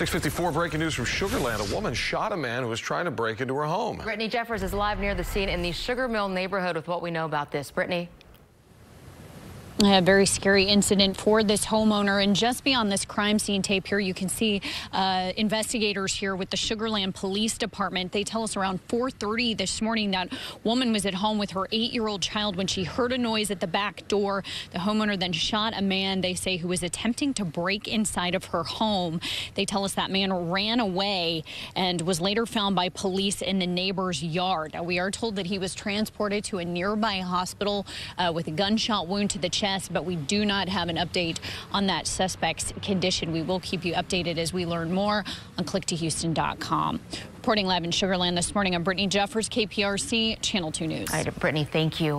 654 breaking news from Sugar Land. A woman shot a man who was trying to break into her home. Brittany Jeffers is live near the scene in the Sugar Mill neighborhood with what we know about this. Brittany. A very scary incident for this homeowner. And just beyond this crime scene tape here, you can see uh, investigators here with the Sugar Land Police Department. They tell us around 4.30 this morning that woman was at home with her eight-year-old child when she heard a noise at the back door. The homeowner then shot a man, they say, who was attempting to break inside of her home. They tell us that man ran away and was later found by police in the neighbor's yard. We are told that he was transported to a nearby hospital uh, with a gunshot wound to the chest but we do not have an update on that suspect's condition. We will keep you updated as we learn more on click2houston.com. Reporting live in Sugar Land this morning, I'm Brittany Jeffers, KPRC, Channel 2 News. All right, Brittany, thank you.